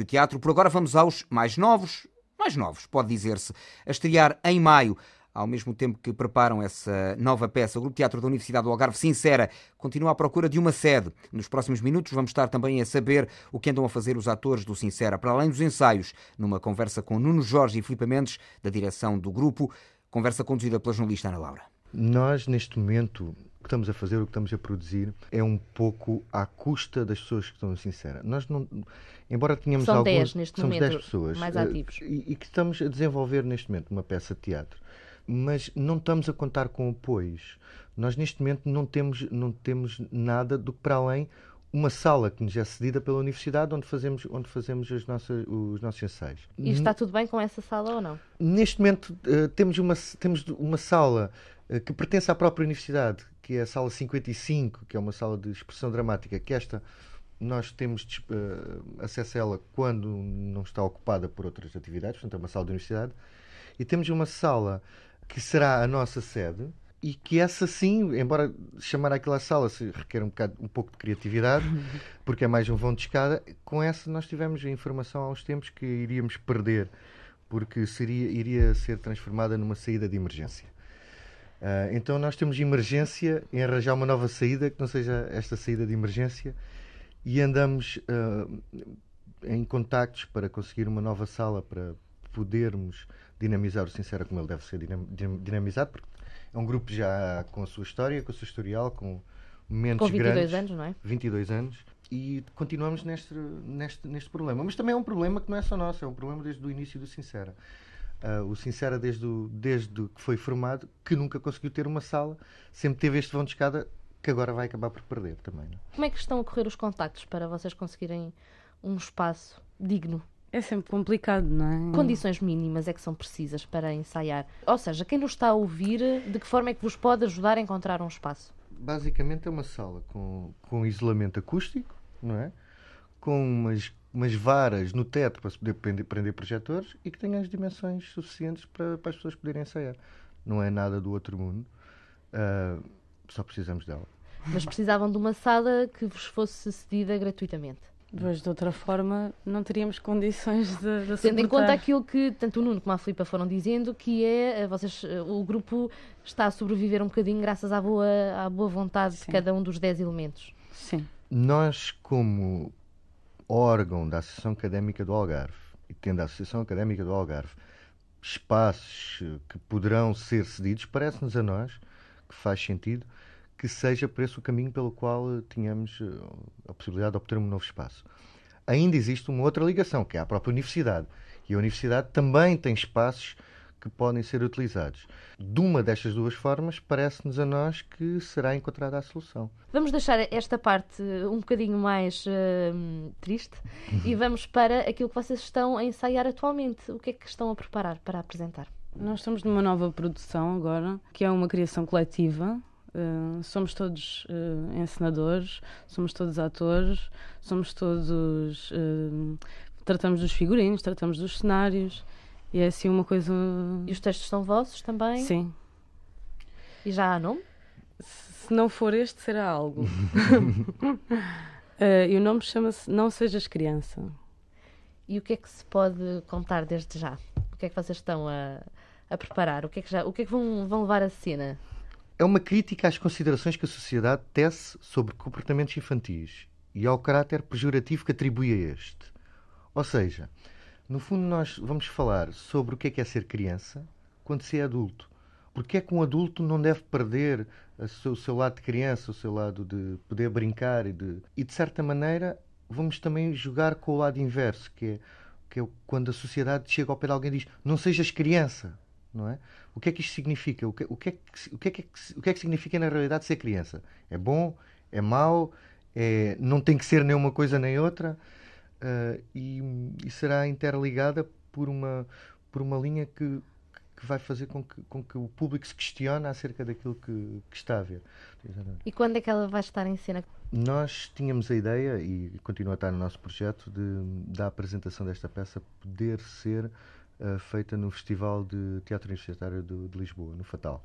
Sítio Teatro. Por agora vamos aos mais novos, mais novos, pode dizer-se, a estrear em maio ao mesmo tempo que preparam essa nova peça, o Grupo Teatro da Universidade do Algarve Sincera continua à procura de uma sede. Nos próximos minutos vamos estar também a saber o que andam a fazer os atores do Sincera, para além dos ensaios, numa conversa com Nuno Jorge e Filipe Mendes, da direção do grupo, conversa conduzida pela jornalista Ana Laura. Nós, neste momento, que estamos a fazer, o que estamos a produzir, é um pouco à custa das pessoas que estão sinceras. Nós não, embora tenhamos São alguns, 10 neste somos momento, 10 pessoas mais eh, ativos. E, e que estamos a desenvolver neste momento uma peça de teatro mas não estamos a contar com apoios. Nós neste momento não temos, não temos nada do que para além uma sala que nos é cedida pela universidade onde fazemos, onde fazemos as nossas, os nossos ensaios. E está tudo bem com essa sala ou não? Neste momento uh, temos, uma, temos uma sala que pertence à própria universidade, que é a sala 55, que é uma sala de expressão dramática, que esta nós temos uh, acesso a ela quando não está ocupada por outras atividades, portanto é uma sala da universidade, e temos uma sala que será a nossa sede e que essa sim, embora chamar aquela sala se requer um, bocado, um pouco de criatividade, porque é mais um vão de escada, com essa nós tivemos a informação há uns tempos que iríamos perder, porque seria, iria ser transformada numa saída de emergência. Uh, então nós temos emergência em arranjar uma nova saída que não seja esta saída de emergência e andamos uh, em contactos para conseguir uma nova sala para podermos dinamizar o Sincera como ele deve ser dinamizado, porque é um grupo já com a sua história, com o seu historial, com momentos com 22 grandes. anos, não é? 22 anos. E continuamos neste, neste, neste problema. Mas também é um problema que não é só nosso, é um problema desde o início do Sincera. Uh, o Sincera, desde, o, desde que foi formado, que nunca conseguiu ter uma sala, sempre teve este vão de escada que agora vai acabar por perder também. Não? Como é que estão a correr os contactos para vocês conseguirem um espaço digno é sempre complicado, não é? Condições mínimas é que são precisas para ensaiar. Ou seja, quem nos está a ouvir, de que forma é que vos pode ajudar a encontrar um espaço? Basicamente é uma sala com, com isolamento acústico, não é? Com umas, umas varas no teto para se poder prender, prender projetores e que tenha as dimensões suficientes para, para as pessoas poderem ensaiar. Não é nada do outro mundo. Uh, só precisamos dela. Mas precisavam de uma sala que vos fosse cedida gratuitamente. Pois, de outra forma, não teríamos condições de, de Tendo em conta aquilo que tanto o Nuno como a Filipa foram dizendo, que é, eh, vocês, eh, o grupo está a sobreviver um bocadinho graças à boa, à boa vontade Sim. de cada um dos dez elementos. Sim. Nós, como órgão da Associação Académica do Algarve, e tendo a Associação Académica do Algarve espaços eh, que poderão ser cedidos, parece-nos a nós que faz sentido que seja por esse o caminho pelo qual eh, tínhamos eh, a possibilidade de obter um novo espaço. Ainda existe uma outra ligação, que é a própria universidade. E a universidade também tem espaços que podem ser utilizados. De uma destas duas formas, parece-nos a nós que será encontrada a solução. Vamos deixar esta parte um bocadinho mais uh, triste uhum. e vamos para aquilo que vocês estão a ensaiar atualmente. O que é que estão a preparar para apresentar? Nós estamos numa nova produção agora, que é uma criação coletiva Uh, somos todos uh, encenadores, somos todos atores, somos todos. Uh, tratamos dos figurinos, tratamos dos cenários e é assim uma coisa. E os textos são vossos também? Sim. E já há nome? Se não for este, será algo. e o nome chama-se Não Sejas Criança. E o que é que se pode contar desde já? O que é que vocês estão a, a preparar? O que é que, já, o que, é que vão, vão levar a cena? é uma crítica às considerações que a sociedade tece sobre comportamentos infantis e ao caráter pejorativo que atribui a este. Ou seja, no fundo, nós vamos falar sobre o que é, que é ser criança quando se é adulto. Porque é que um adulto não deve perder o seu lado de criança, o seu lado de poder brincar e de, e de certa maneira vamos também jogar com o lado inverso, que é, que é quando a sociedade chega ao pé de alguém e diz não sejas criança não é? O que é que isto significa? O que, o que, é, que, o que, é, que, o que é que significa na realidade ser criança? É bom? É mau? É, não tem que ser nem uma coisa nem outra? Uh, e, e, será interligada por uma, por uma linha que, que vai fazer com que, com que o público se questione acerca daquilo que, que está a ver. E quando é que ela vai estar em cena? Nós tínhamos a ideia, e continua a estar no nosso projeto, de, da apresentação desta peça poder ser uh, feita no Festival de Teatro Universitário de, de Lisboa, no Fatal.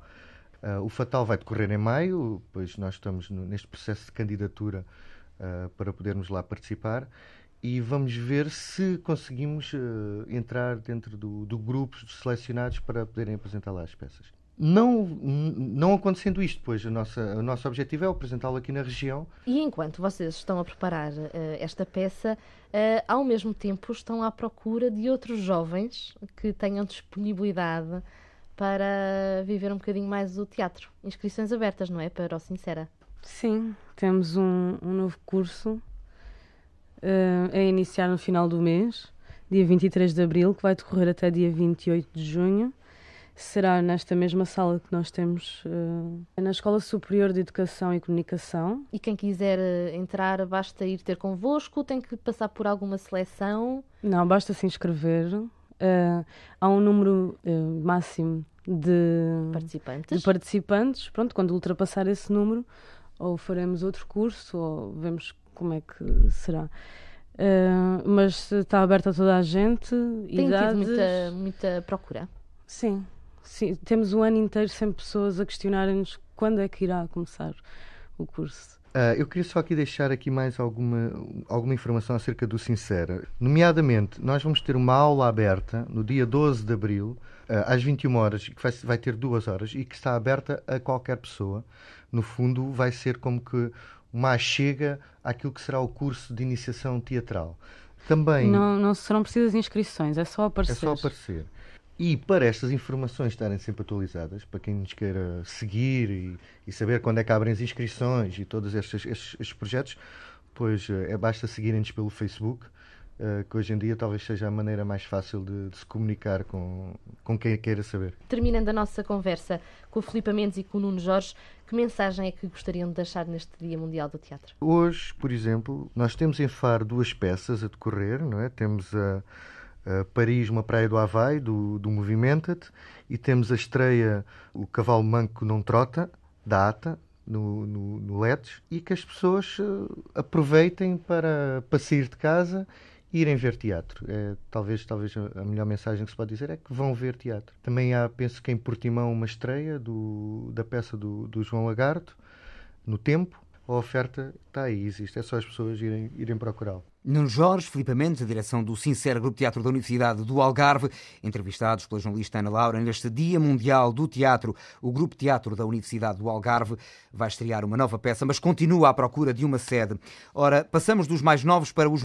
Uh, o Fatal vai decorrer em maio, pois nós estamos no, neste processo de candidatura uh, para podermos lá participar e vamos ver se conseguimos uh, entrar dentro do, do grupo selecionados para poderem apresentar lá as peças. Não, não acontecendo isto, pois a nossa, o nosso objetivo é apresentá-lo aqui na região. E enquanto vocês estão a preparar uh, esta peça, uh, ao mesmo tempo estão à procura de outros jovens que tenham disponibilidade para viver um bocadinho mais o teatro. Inscrições abertas, não é? Para o Sincera. Sim, temos um, um novo curso uh, a iniciar no final do mês, dia 23 de abril, que vai decorrer até dia 28 de junho será nesta mesma sala que nós temos uh, na Escola Superior de Educação e Comunicação. E quem quiser eh, entrar, basta ir ter convosco? Tem que passar por alguma seleção? Não, basta se inscrever. Uh, há um número máximo de participantes. de participantes. Pronto, quando ultrapassar esse número, ou faremos outro curso, ou vemos como é que será. Uh, mas está aberto a toda a gente. Tem idades... tido muita, muita procura? Sim, Sim, temos um ano inteiro sem pessoas a questionarem-nos quando é que irá começar o curso. Uh, eu queria só aqui deixar aqui mais alguma, alguma informação acerca do Sincera. Nomeadamente, nós vamos ter uma aula aberta no dia 12 de abril, uh, às 21 horas, que vai, vai, ter duas horas e que está aberta a qualquer pessoa. No fundo, vai ser como que uma chega àquilo que será o curso de iniciação teatral. Também. Não, não serão precisas inscrições, é só aparecer. É só aparecer. E para estas informações estarem sempre atualizadas, para quem nos queira seguir e, e saber quando é que abrem as inscrições e todos estes, estes, estes projetos, pois eh, é basta seguirem-nos pelo Facebook, uh, que hoje em dia talvez seja a maneira mais fácil de, de, se comunicar com, com quem queira saber. Terminando a nossa conversa com o Filipe Mendes e com o Nuno Jorge, que mensagem é que gostariam de deixar neste Dia Mundial do Teatro? Hoje, por exemplo, nós temos em Faro duas peças a decorrer, não é? Temos a Uh, Paris, uma praia do Havaí, do, do Movimented, e temos a estreia O Cavalo Manco Não Trota, da ATA, no, no, no LEDs, e que as pessoas uh, aproveitem para, para sair de casa irem ver teatro. É, talvez, talvez a melhor mensagem que se pode dizer é que vão ver teatro. Também há, penso que em Portimão, uma estreia do, da peça do, do João Lagarto, no Tempo, a oferta está aí, existe. É só as pessoas irem, irem procurá-lo. Nuno Jorge, Filipe Mendes, a direção do Sincero Grupo Teatro da Universidade do Algarve, entrevistados pela jornalista Ana Laura neste Dia Mundial do Teatro. O Grupo Teatro da Universidade do Algarve vai estrear uma nova peça, mas continua à procura de uma sede. Ora, passamos dos mais novos para os